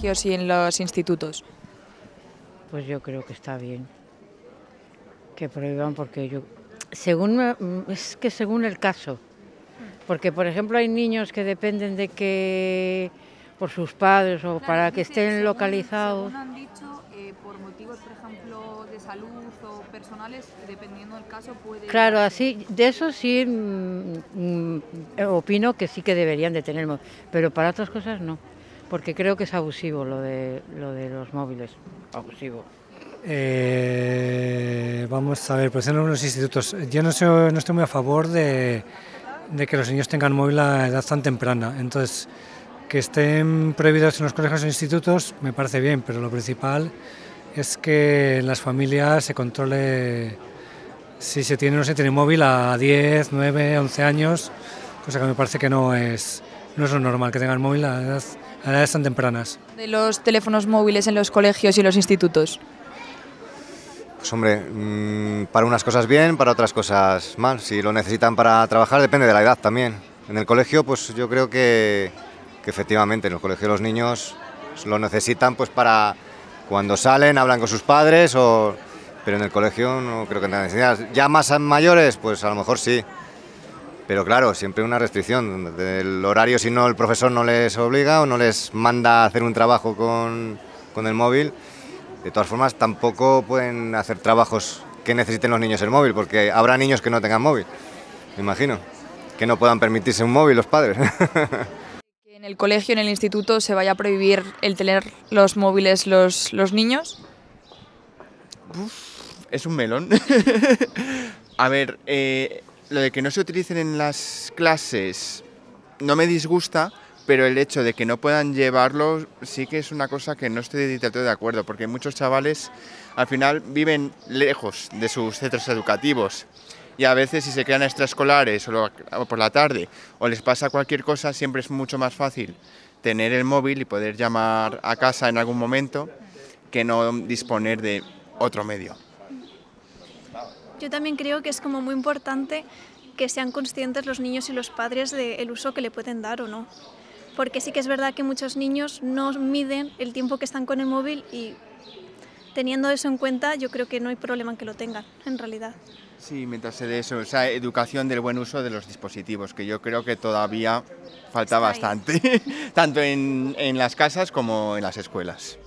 colegios y en los institutos? Pues yo creo que está bien que prohíban porque yo según me- es que según el caso porque por ejemplo hay niños que dependen de que por sus padres o para que estén localizados han dicho, eh, por motivos, por ejemplo, de salud o personales, dependiendo del caso, puede... claro así de eso sí mm, mm, opino que sí que deberían de tener pero para otras cosas no porque creo que es abusivo lo de lo de los móviles abusivo Eh, vamos a ver, pues en los institutos. Yo no, soy- no estoy muy a favor de, de que los niños tengan móvil a edad tan temprana. Entonces, que estén prohibidos en los colegios e institutos me parece bien, pero lo principal es que en las familias se controle si se tiene o no se tiene móvil a 10, 9, 11 años, cosa que me parece que no es, no es lo normal, que tengan móvil a, edad- a edades tan tempranas. De los teléfonos móviles en los colegios y los institutos. Pues hombre, mm, para unas cosas bien, para otras cosas mal. Si lo necesitan para trabajar, depende de la edad también. En el colegio, pues yo creo que, que efectivamente, en el colegio los niños lo necesitan pues para cuando salen, hablan con sus padres, o, pero en el colegio no creo que tengan necesidad. Ya más mayores, pues a lo mejor sí. Pero claro, siempre una restricción del horario, si no el profesor no les obliga o no les manda a hacer un trabajo con, con el móvil. De todas formas, tampoco pueden hacer trabajos que necesiten los niños el móvil, porque habrá niños que no tengan móvil, me imagino, que no puedan permitirse un móvil los padres. Que en el colegio, en el instituto, se vaya a prohibir el tener los móviles los, los niños. Es un melón. a ver, eh, lo de que no se utilicen en las clases no me disgusta, pero el hecho de que no puedan llevarlo sí que es una cosa que no estoy del todo de acuerdo, porque muchos chavales al final viven lejos de sus centros educativos y a veces si se quedan extraescolares o, o por la tarde o les pasa cualquier cosa, siempre es mucho más fácil tener el móvil y poder llamar a casa en algún momento que no disponer de otro medio. Yo también creo que es como muy importante que sean conscientes los niños y los padres del uso que le pueden dar o no. Porque sí que es verdad que muchos niños no miden el tiempo que están con el móvil y teniendo eso en cuenta yo creo que no hay problema en que lo tengan, en realidad. Sí, mientras dé eso, esa educación del buen uso de los dispositivos, que yo creo que todavía falta bastante, tanto en, en las casas como en las escuelas.